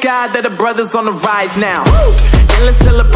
God that the brothers on the rise now. Endless celebration.